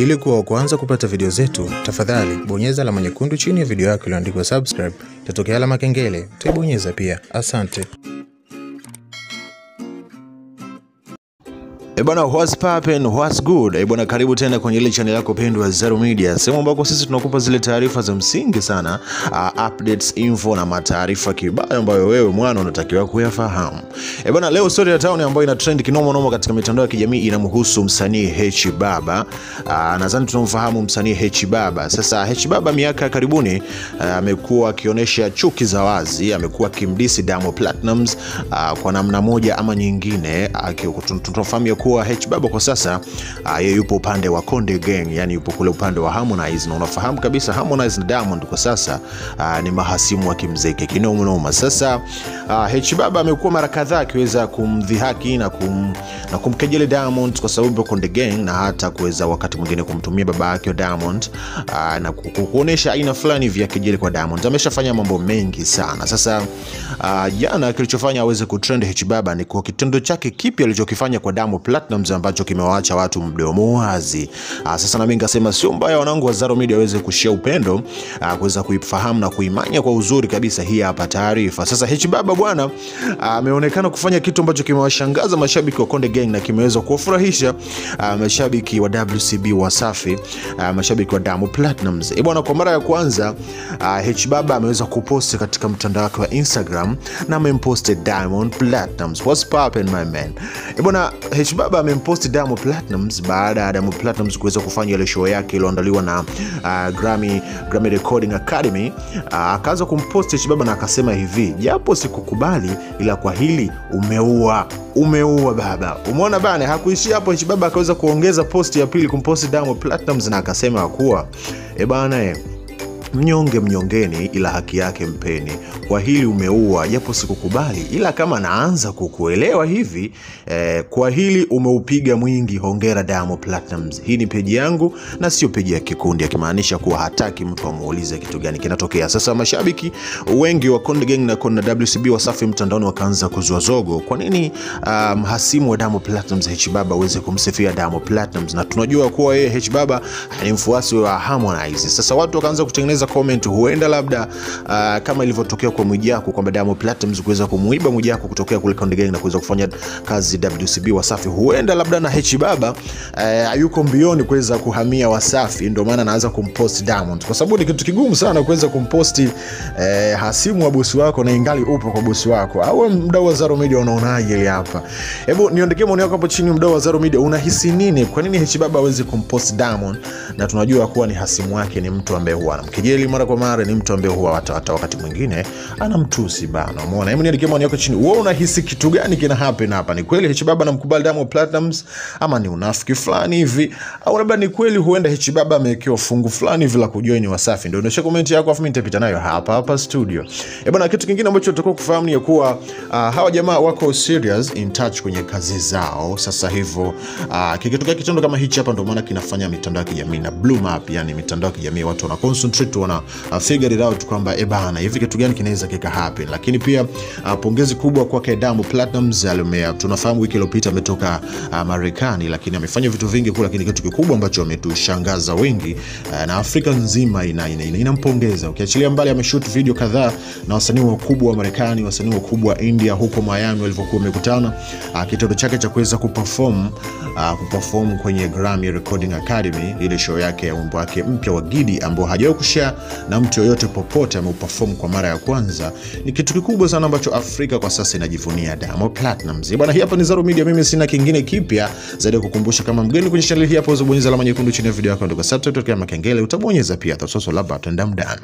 Ili kuwa wa kwanza kupata video zetu, tafadhali bonyeza alama nyekundu chini ya video yako iliyoandikwa subscribe. Itatokea alama kengele, utaibonyeza pia. Asante. E bwana, what's poppin, what's good? E bwana, karibu tena kwenye ile channel yako pendwa Zero Media, sehemu ambako sisi tunakupa zile taarifa za msingi sana, uh, updates, info na mataarifa kibaya ambayo wewe mwana unatakiwa kuyafahamu. E bwana, leo story ya town ambayo ina trend kinoma noma katika mitandao ya kijamii inamhusu msanii H Baba. Uh, nadhani tunamfahamu msanii H Baba. Sasa H Baba miaka ya karibuni amekuwa uh, akionyesha chuki za wazi, amekuwa akimdisi Diamond Platnumz uh, kwa namna moja ama nyingine. Uh, tunafahamu kuwa H Baba kwa sasa uh, yeye yupo upande wa Konde Gang, yani yupo kule upande wa Harmonize, na unafahamu kabisa Harmonize na Diamond kwa sasa aa, ni mahasimu wa kimziki kinoma noma. Sasa aa, H Baba amekuwa mara kadhaa akiweza kumdhihaki na, kum, na kumkejeli Diamond kwa sababu ya Konde Gang na hata kuweza wakati mwingine kumtumia baba yake Diamond aa, na kuonesha aina fulani vya kejeli kwa Diamond. Ameshafanya mambo mengi sana. Sasa jana kilichofanya aweze kutrend H Baba ni kwa kitendo chake kipi alichokifanya kwa Diamond Platnumz ambacho kimewaacha watu mdomo wazi. Ah, sasa nami nikasema sio mbaya wanangu wa Zaro Media waweze kushia upendo uh, kuweza kuifahamu na kuimanya kwa uzuri kabisa. Hii hapa taarifa. Sasa H Baba bwana ameonekana uh, kufanya kitu ambacho kimewashangaza mashabiki wa Konde Gang na kimeweza kuwafurahisha uh, mashabiki wa WCB Wasafi mashabiki wa Diamond Platnumz. Eh bwana, kwa mara ya kwanza H Baba ameweza kuposti katika mtandao wake wa Instagram na amemposti Diamond Platnumz. What's poppin my man? Eh bwana, H Baba amemposti Diamond Platnumz baada ya Diamond Platnumz kuweza kufanya ile show yake iliyoandaliwa na uh, Grammy, Grammy Recording Academy uh, akaanza kumposti Chibaba Baba na akasema hivi, japo sikukubali, ila kwa hili umeua umeua baba. Umeona bana, hakuishia hapo. Chibaba Baba akaweza kuongeza posti ya pili kumposti Diamond Platnumz na akasema kuwa e bana e, mnyonge mnyongeni, ila haki yake mpeni. Kwa hili umeua, japo sikukubali, ila kama naanza kukuelewa hivi eh, kwa hili umeupiga mwingi. Hongera Diamond Platnumz. Hii ni peji yangu na sio peji ya kikundi, akimaanisha kuwa hataki mtu amuulize kitu gani kinatokea. Sasa mashabiki wengi wa Konde Gang na Konde WCB Wasafi mtandaoni wakaanza kuzua zogo, kwa nini mhasimu um, wa Diamond Platnumz H Baba aweze kumsifia Diamond Platnumz, na tunajua kuwa yeye H Baba ni mfuasi wa Harmonize. Sasa watu wakaanza kutengeneza comment huenda labda uh, kama ilivyotokea kwa Mwijaku kwamba Diamond Platnumz kuweza kumuiba Mwijaku kutokea kule Konde Gang na kuweza kufanya kazi WCB Wasafi, huenda labda na H Baba uh, yuko mbioni kuweza kuhamia Wasafi, ndio maana anaanza kumpost Diamond, kwa sababu ni kitu kigumu sana kuweza kumposti uh, hasimu wa bosi wako na ingali upo kwa bosi wako. Au mdau wa Zaro Media unaonaje ile hapa? Hebu niondekee maoni yako hapo chini, mdau wa Zaro Media, unahisi nini? Kwa nini H Baba hawezi kumpost Diamond na tunajua kuwa ni hasimu wake, ni mtu ambaye huwa anamkejeli mara kwa mara, ni mtu ambaye huwa hata, wakati mwingine ana mtusi bana. Umeona, hebu niandikie maoni yako chini, wewe unahisi kitu gani kina happen hapa? Ni kweli hichibaba Baba anamkubali Diamond Platnumz ama ni unafiki fulani hivi, au labda ni kweli huenda hichibaba Baba amewekewa fungu fulani hivi la kujoin Wasafi? Ndio ndio comment yako, afu mimi nitapita nayo hapa hapa studio. Eh bana, kitu kingine ambacho tutakuwa kufahamu ni kuwa uh, hawa jamaa wako serious in touch kwenye kazi zao. Sasa hivyo uh, kikitokea kitendo kama hichi hapa, ndio maana kinafanya mitandao ya kijamii na bloom up, yani mitandao ya kijamii watu wana concentrate wana uh, figure it out kwamba e bana, hivi kitu gani kinaweza kika happen. Lakini pia uh, pongezi kubwa kwake Diamond Platnumz alimea, tunafahamu wiki iliyopita ametoka uh, Marekani, lakini amefanya vitu vingi kule, lakini kitu kikubwa ambacho ametushangaza wengi uh, na Afrika nzima inampongeza ina, ina, ina ukiachilia mbali, ameshoot video kadhaa na wasanii wakubwa wa Marekani, wasanii wakubwa wa India huko Miami walivyokuwa wamekutana. Uh, kitendo chake cha kuweza kuperform uh, kuperform kwenye Grammy Recording Academy, ile show yake ya wimbo wake mpya wa Gidi ambao hajawahi kushare na mtu yoyote popote, ameuperform kwa mara ya kwanza. Ni kitu kikubwa sana ambacho Afrika kwa sasa inajivunia Diamond Platnumz. Bwana, hii hapa ni Zaro Media, mimi sina kingine kipya zaidi ya kukumbusha, kama mgeni kwenye channel hii hapa uzobonyeza alama nyekundu chini ya video yako, ndio subscribe, tokea makengele utabonyeza pia tasoso labda tendam dan